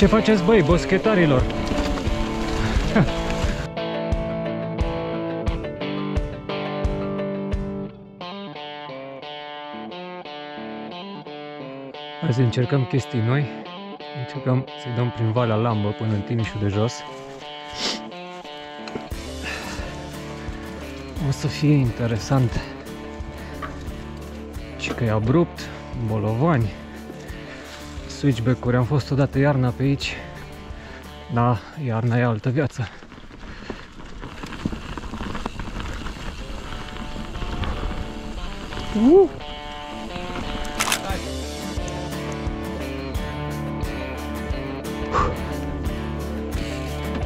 Ce faceți, băi, boschetarilor? Azi încercăm chestii noi. Încercăm să-i dăm prin Valea Lambă până în Timișul de jos. O să fie interesant. Și că e abrupt, bolovani, switchback-uri. Am fost odată iarna pe aici. Da, iarna e altă viață. Uh!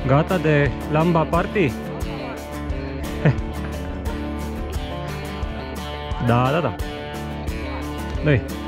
Gata de Lamba Party? Da, da, da. Dai.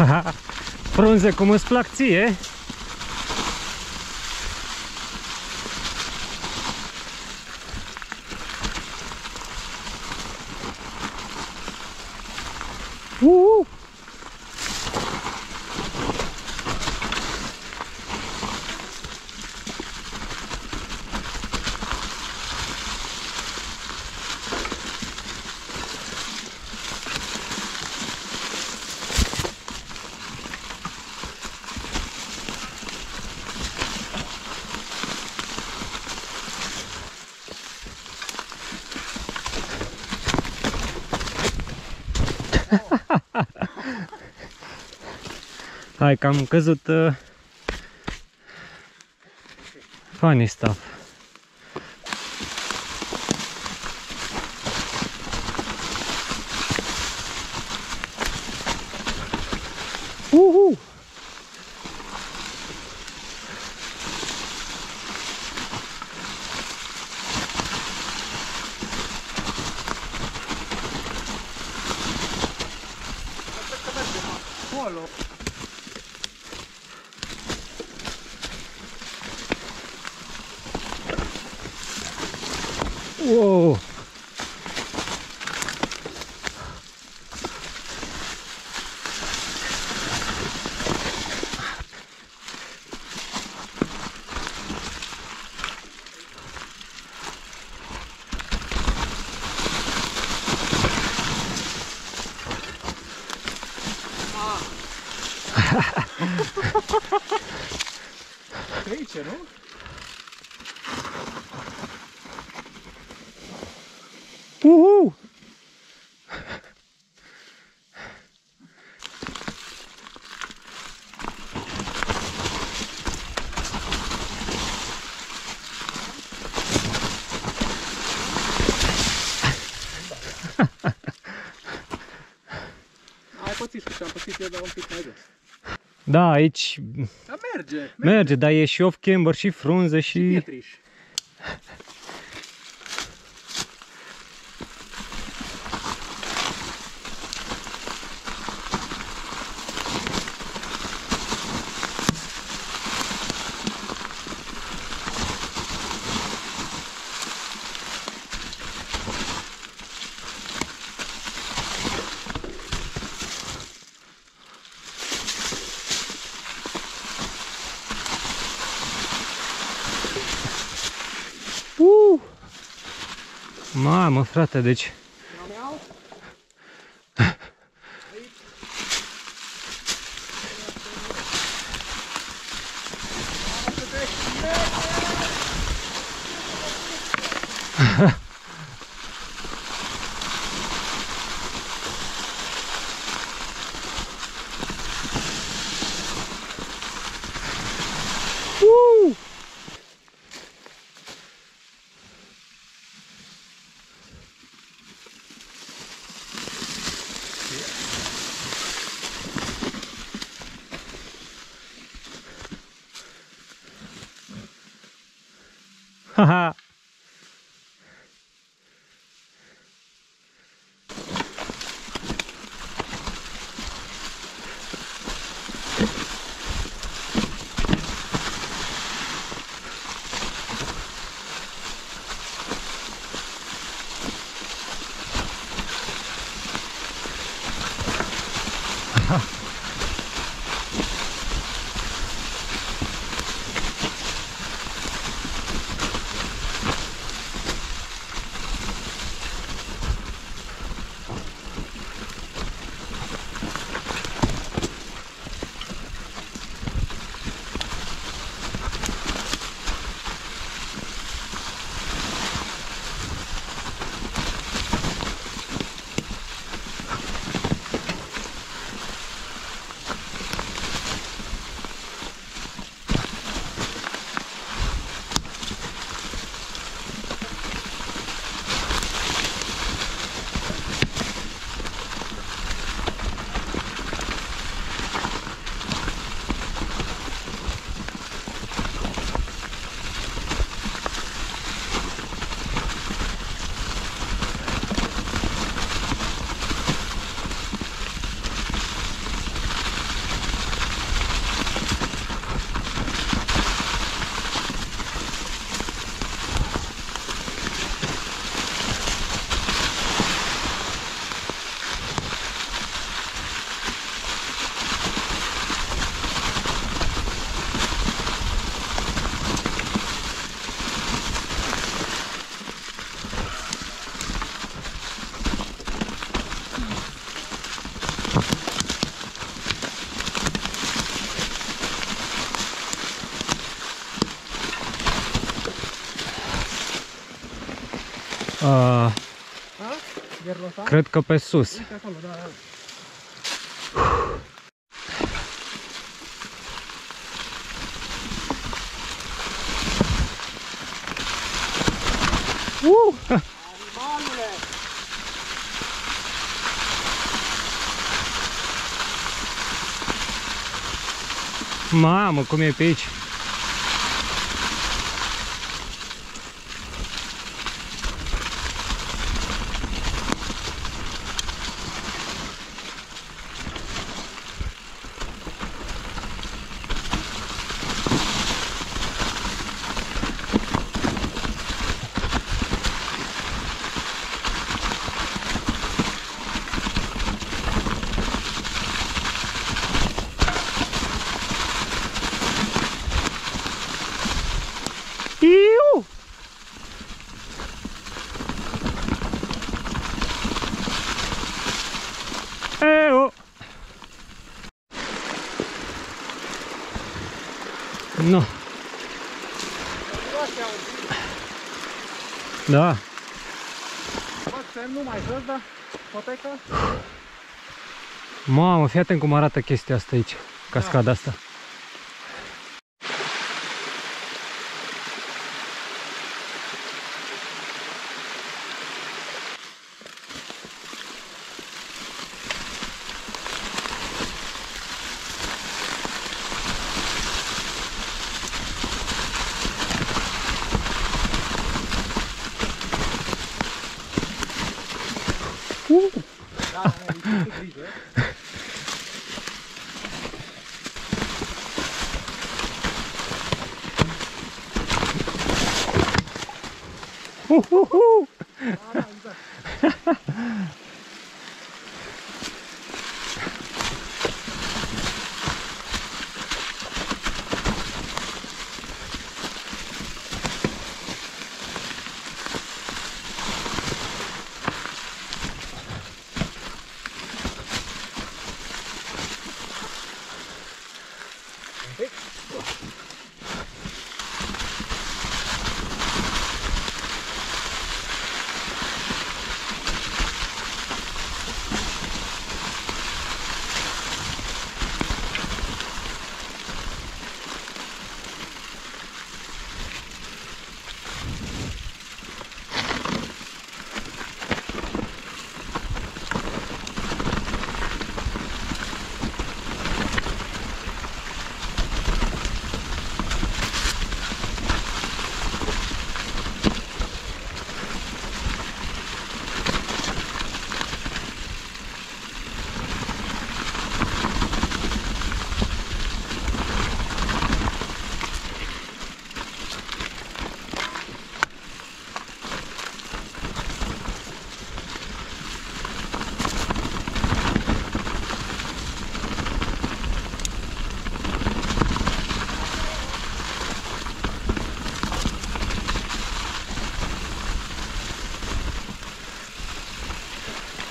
Frunze cum îți plac ție? Uh! Hai că am căzut uh, funny stuff. Acolo. Wow! Pe aici, nu? Uhu! Ai pățit și am pățit eu, dar un pic mai jos. Da, aici Dar merge, merge. merge, dar e și off-camber și frunze și... Pietriș. Uh! Mamă, frate, deci... Haha. cred că pe sus. Uite acolo, da. da. Uh! Animalule! Mamă, cum e pe aici? Iu! Eu! Nu, Roșia un pic. Da. Văd semnul mai jos, da? Poteca? Mamă, fii atent cum arată chestia asta aici, cascada asta. Da, da, e cu Hey.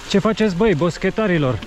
Ce faceți băi, boschetarilor?